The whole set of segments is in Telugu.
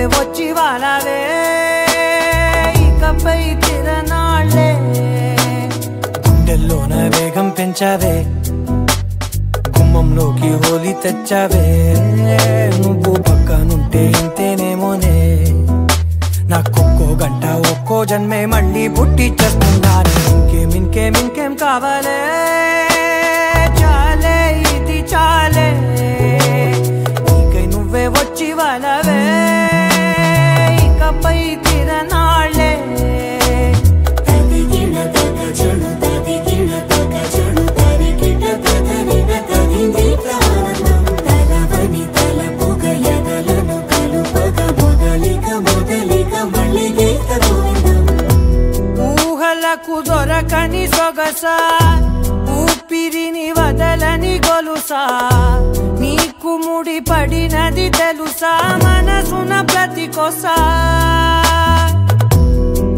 నువ్వే వచ్చి వాలావే ఇకపై తిరనాళ్ళే గుండెల్లోన వేగం పెంచావే. కుమ్మంలోకి హోలీ తెచ్చావే. నువ్వు పక్కనుంటే ఇంతేనేమోనే. నాకొక్కో గంట ఒక్కో జన్మే మళ్ళీ పుట్టి చేస్తున్నాను. ఇంకేం ఇంకేం ఇంకేం కావాలే. నాకు దొరకని సొగస. ఊపిరిని వదలని గొలుసా. నీకు ముడి పడినది తెలుసా. మనసున ప్రతి కొసా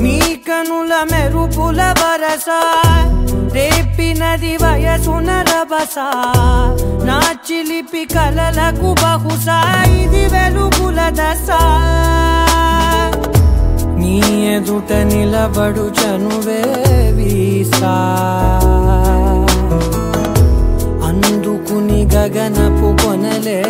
నీ కనుల మెరుపుల వరస. రేపినది వయసున రభస. నా చిలిపి కలలకు బహుశా ఇది వెలుగుల నీ ఎదుట నిలబడు చనువే వీసా. అందుకుని గగనపు కొనలే